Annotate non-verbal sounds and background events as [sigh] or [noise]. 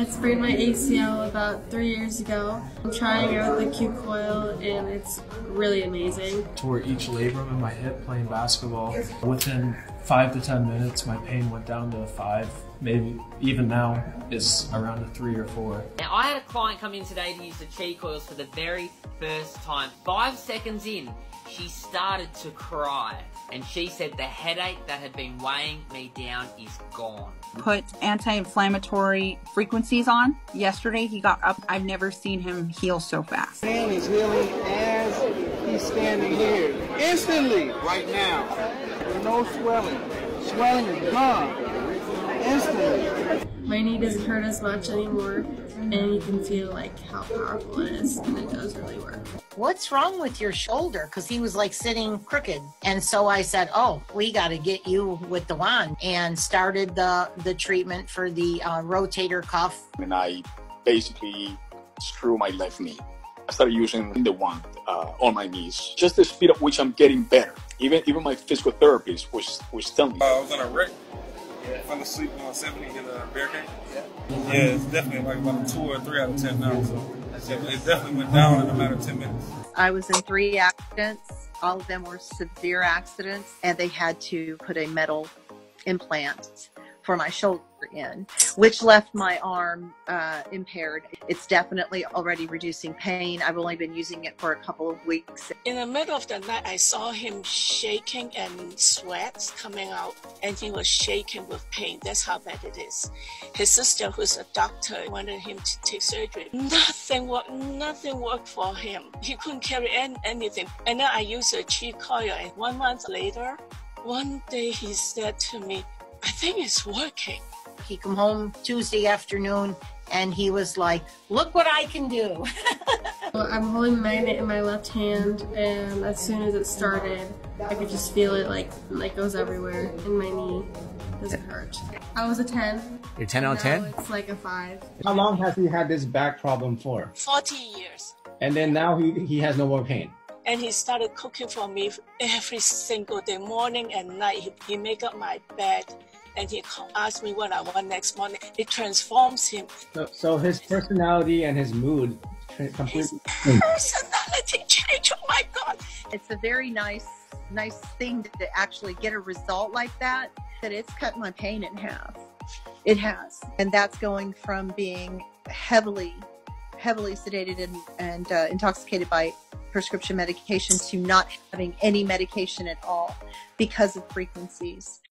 I sprained my ACL about three years ago. I'm trying out the Q coil and it's really amazing. Tore each labrum in my hip playing basketball. Within five to ten minutes, my pain went down to a five. Maybe even now is around a three or four. Now, I had a client come in today to use the Qi Coils for the very first time. Five seconds in, she started to cry and she said the headache that had been weighing me down is gone. Put anti-inflammatory frequencies on. Yesterday he got up. I've never seen him heal so fast. Pain is healing as he's standing here. Instantly, right now. No swelling. Swelling is gone. Instantly. My knee doesn't hurt as much anymore and you can feel like how powerful it is and it does really work. What's wrong with your shoulder? Because he was like sitting crooked. And so I said, Oh, we got to get you with the wand and started the, the treatment for the uh, rotator cuff. And I basically screw my left knee. I started using the wand uh, on my knees. Just the speed at which I'm getting better. Even even my physical therapist was was telling me. Uh, I was on a wreck. Fell asleep on 70 in a barricade. Yeah. yeah, it's definitely like about a two or three out of ten now. So it definitely went down in a matter of 10 minutes. I was in three accidents. All of them were severe accidents, and they had to put a metal implant for my shoulder in, which left my arm uh, impaired. It's definitely already reducing pain. I've only been using it for a couple of weeks. In the middle of the night, I saw him shaking and sweat coming out, and he was shaking with pain. That's how bad it is. His sister, who's a doctor, wanted him to take surgery. Nothing worked. Nothing worked for him. He couldn't carry any, anything. And then I used a Qi Coil, and one month later, one day he said to me, I think it's working. He come home Tuesday afternoon and he was like, look what I can do. [laughs] well, I'm holding the magnet in my left hand and as soon as it started, I could just feel it like, like goes everywhere in my knee. Doesn't hurt. I was a 10. You're 10 out of 10? It's like a 5. How long has he had this back problem for? 40 years. And then now he, he has no more pain and he started cooking for me every single day, morning and night. He, he make up my bed and he asked me what I want next morning. It transforms him. So, so his personality and his mood completely. His personality change. Oh my God! It's a very nice, nice thing to actually get a result like that. That it's cut my pain in half. It has, and that's going from being heavily, heavily sedated and, and uh, intoxicated by prescription medication to not having any medication at all because of frequencies.